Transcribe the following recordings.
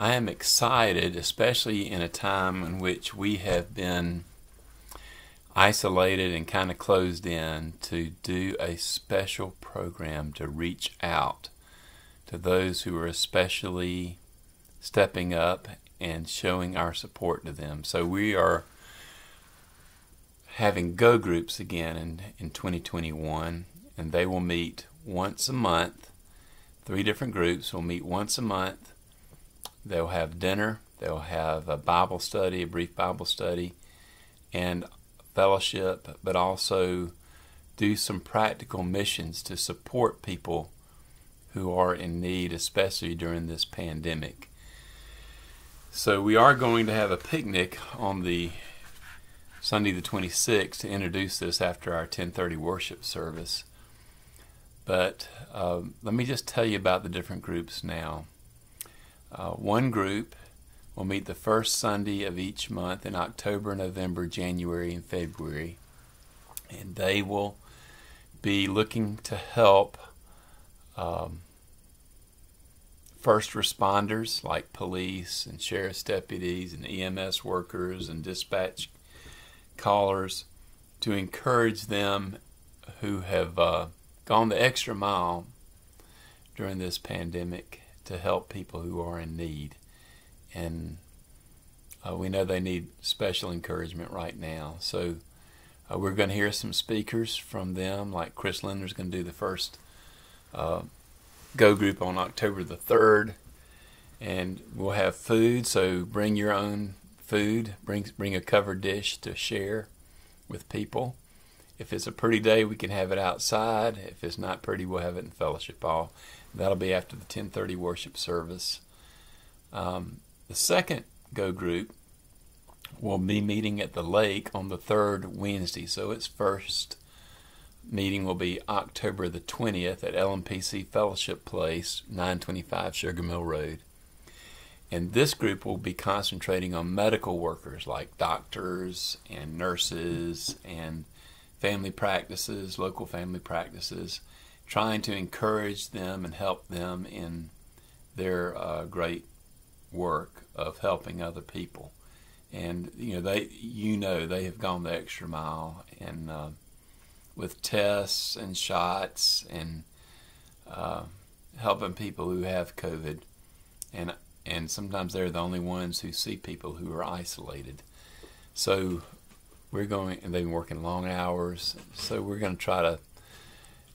I am excited, especially in a time in which we have been isolated and kind of closed in, to do a special program to reach out to those who are especially stepping up and showing our support to them. So we are having go groups again in, in 2021, and they will meet once a month. Three different groups will meet once a month They'll have dinner, they'll have a Bible study, a brief Bible study, and fellowship, but also do some practical missions to support people who are in need, especially during this pandemic. So we are going to have a picnic on the Sunday the 26th to introduce this after our 1030 worship service. But uh, let me just tell you about the different groups now. Uh, one group will meet the first Sunday of each month in October, November, January, and February. And they will be looking to help um, first responders like police and sheriff's deputies and EMS workers and dispatch callers to encourage them who have uh, gone the extra mile during this pandemic to help people who are in need. And uh, we know they need special encouragement right now. So uh, we're going to hear some speakers from them, like Chris Linder's is going to do the first uh, Go group on October the 3rd. And we'll have food, so bring your own food. Bring, bring a covered dish to share with people. If it's a pretty day, we can have it outside. If it's not pretty, we'll have it in fellowship hall. That'll be after the 10:30 worship service. Um, the second Go group will be meeting at the lake on the third Wednesday. So its first meeting will be October the 20th at LMPC Fellowship Place, 925 Sugar Mill Road. And this group will be concentrating on medical workers like doctors and nurses and family practices, local family practices, trying to encourage them and help them in their uh, great work of helping other people. And you know they, you know, they have gone the extra mile, and uh, with tests and shots and uh, helping people who have COVID, and and sometimes they're the only ones who see people who are isolated. So we're going, and they've been working long hours. So we're going to try to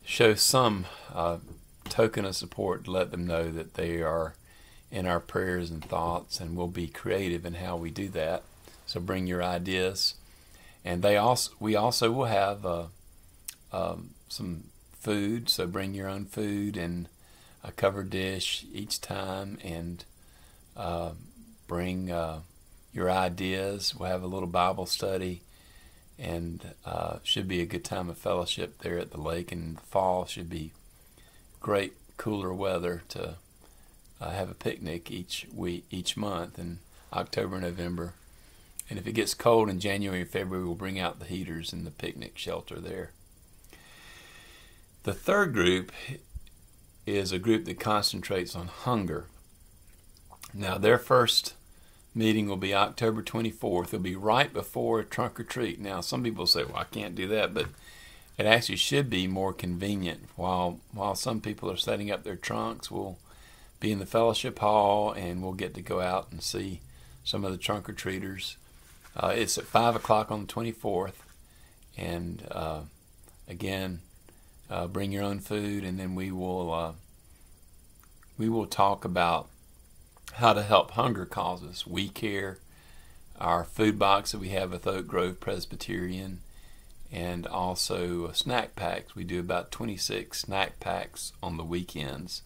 show some uh, token of support to let them know that they are in our prayers and thoughts, and we'll be creative in how we do that. So bring your ideas, and they also we also will have uh, um, some food. So bring your own food and a covered dish each time, and uh, bring uh, your ideas. We'll have a little Bible study and uh, should be a good time of fellowship there at the lake. And fall should be great, cooler weather to uh, have a picnic each week, each month in October, November. And if it gets cold in January and February, we'll bring out the heaters in the picnic shelter there. The third group is a group that concentrates on hunger. Now, their first meeting will be October 24th. It'll be right before trunk or treat. Now, some people say, well, I can't do that, but it actually should be more convenient. While, while some people are setting up their trunks, we'll be in the fellowship hall and we'll get to go out and see some of the trunk or treaters. Uh, it's at 5 o'clock on the 24th. And uh, again, uh, bring your own food, and then we will uh, we will talk about how to help hunger causes. We care. Our food box that we have with Oak Grove Presbyterian, and also snack packs. We do about 26 snack packs on the weekends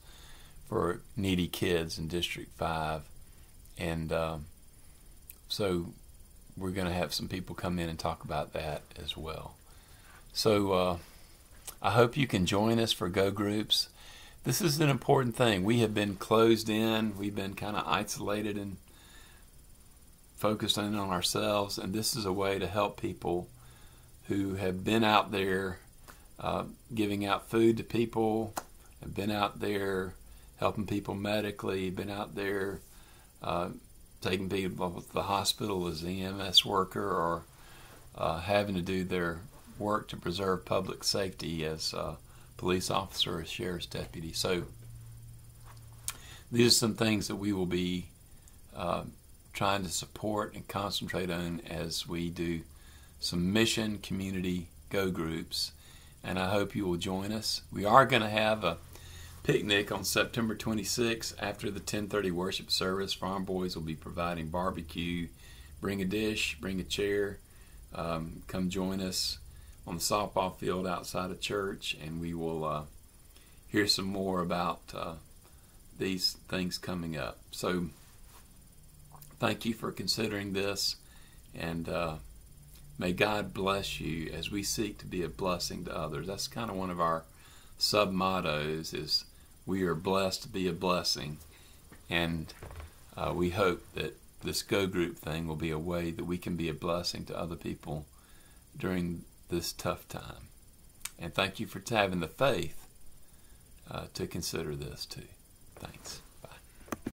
for needy kids in District 5. And um, so we're going to have some people come in and talk about that as well. So uh, I hope you can join us for Go Groups this is an important thing. We have been closed in, we've been kind of isolated and focused in on ourselves, and this is a way to help people who have been out there uh, giving out food to people, have been out there helping people medically, been out there uh, taking people to the hospital as an EMS worker or uh, having to do their work to preserve public safety as a police officer or sheriff's deputy. So these are some things that we will be uh, trying to support and concentrate on as we do some mission community go groups. And I hope you will join us. We are going to have a picnic on September 26th after the 10:30 worship service. Farm Boys will be providing barbecue. Bring a dish, bring a chair. Um, come join us on the softball field outside of church, and we will uh, hear some more about uh, these things coming up. So, thank you for considering this, and uh, may God bless you as we seek to be a blessing to others. That's kind of one of our sub mottos: is we are blessed to be a blessing, and uh, we hope that this Go Group thing will be a way that we can be a blessing to other people during this tough time. And thank you for having the faith uh, to consider this too. Thanks.